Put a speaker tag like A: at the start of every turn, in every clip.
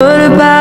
A: What a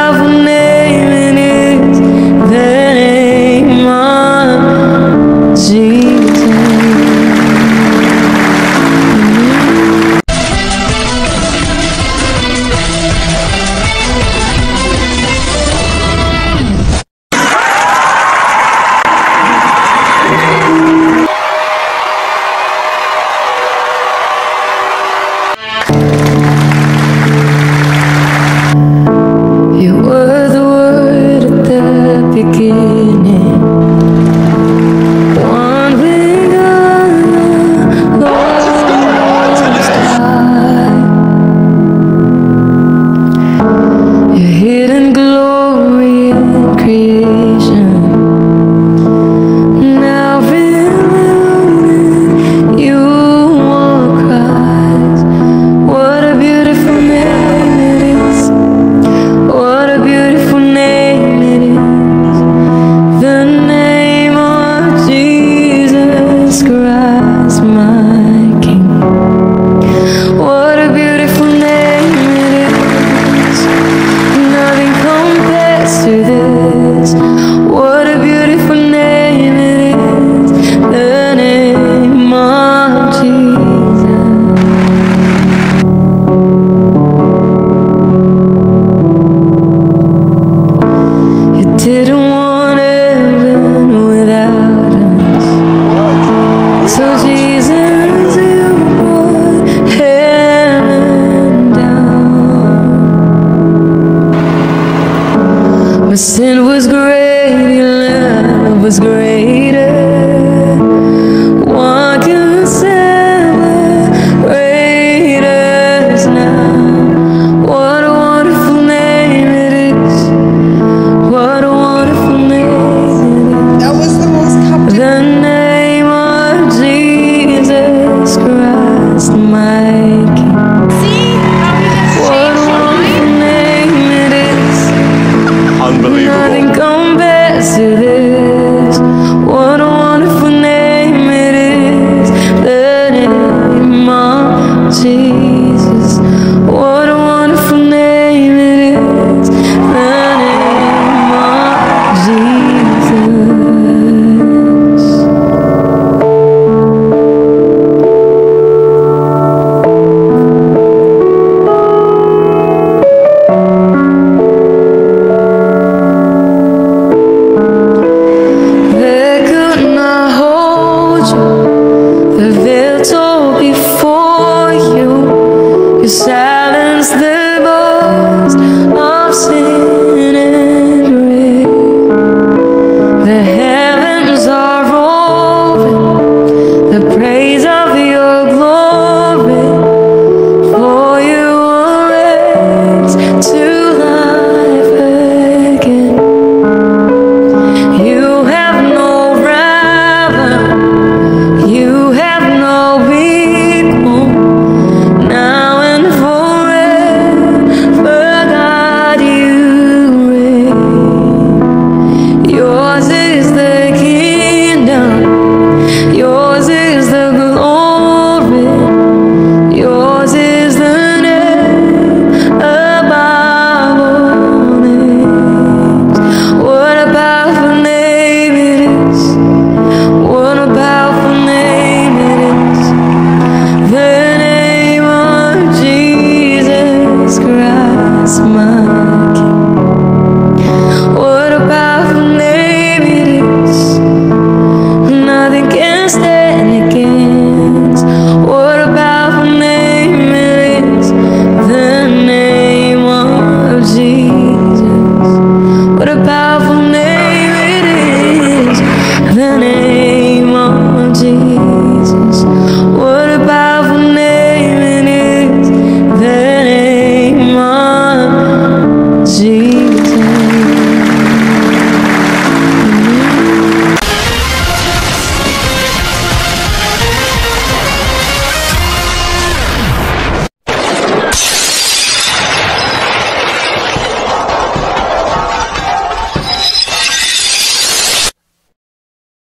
A: sin was great, your love was greater. 静